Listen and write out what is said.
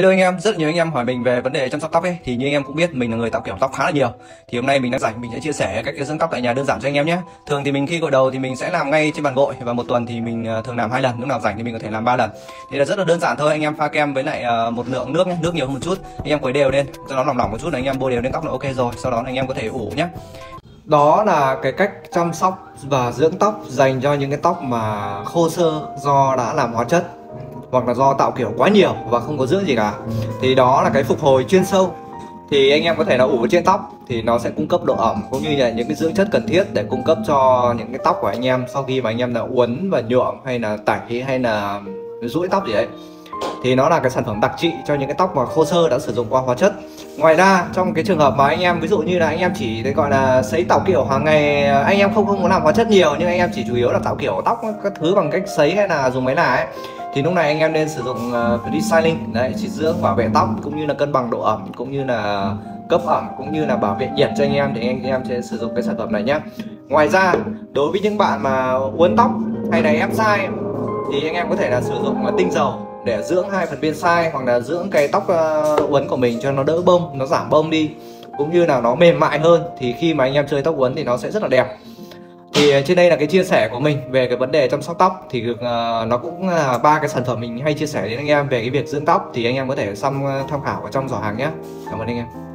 Hello anh em, rất nhiều anh em hỏi mình về vấn đề chăm sóc tóc ấy thì như anh em cũng biết mình là người tạo kiểu tóc khá là nhiều. Thì hôm nay mình đang rảnh mình sẽ chia sẻ cách dưỡng tóc tại nhà đơn giản cho anh em nhé. Thường thì mình khi gội đầu thì mình sẽ làm ngay trên bàn gội và một tuần thì mình ờ, thường làm hai lần, lúc nào rảnh thì mình có thể làm ba lần. Thì là rất là đơn giản thôi, anh em pha kem với lại ờ, một lượng nước nhé, nước nhiều hơn một chút. Anh em quấy đều lên, cho nó lỏng lỏng một chút là anh em bôi đều lên tóc là ok rồi. Sau đó anh em có thể ủ nhé. Đó là cái cách chăm sóc và dưỡng tóc dành cho những cái tóc mà khô sơ do đã làm hóa chất hoặc là do tạo kiểu quá nhiều và không có dưỡng gì cả. Thì đó là cái phục hồi chuyên sâu. Thì anh em có thể là ủ trên tóc thì nó sẽ cung cấp độ ẩm cũng như là những cái dưỡng chất cần thiết để cung cấp cho những cái tóc của anh em sau khi mà anh em là uốn và nhuộm hay là tẩy hay là duỗi tóc gì đấy thì nó là cái sản phẩm đặc trị cho những cái tóc mà khô sơ đã sử dụng qua hóa chất. Ngoài ra trong cái trường hợp mà anh em ví dụ như là anh em chỉ gọi là sấy tạo kiểu hàng ngày anh em không không muốn làm hóa chất nhiều nhưng anh em chỉ chủ yếu là tạo kiểu tóc các thứ bằng cách sấy hay là dùng máy là ấy thì lúc này anh em nên sử dụng uh, restyling đấy chỉ dưỡng bảo vệ tóc cũng như là cân bằng độ ẩm cũng như là cấp ẩm cũng như là bảo vệ nhiệt cho anh em thì anh em sẽ sử dụng cái sản phẩm này nhé ngoài ra đối với những bạn mà uốn tóc hay là ép sai thì anh em có thể là sử dụng ờ, tinh dầu để dưỡng hai phần bên sai hoặc là dưỡng cái tóc uh, uốn của mình cho nó đỡ bông nó giảm bông đi. Cũng như là nó mềm mại hơn thì khi mà anh em chơi tóc uốn thì nó sẽ rất là đẹp. Thì trên đây là cái chia sẻ của mình về cái vấn đề chăm sóc tóc. Thì uh, nó cũng là ba cái sản phẩm mình hay chia sẻ đến anh em về cái việc dưỡng tóc. Thì anh em có thể xăm ờ, tham khảo ở trong giỏ hàng nhé. Cảm ơn anh em.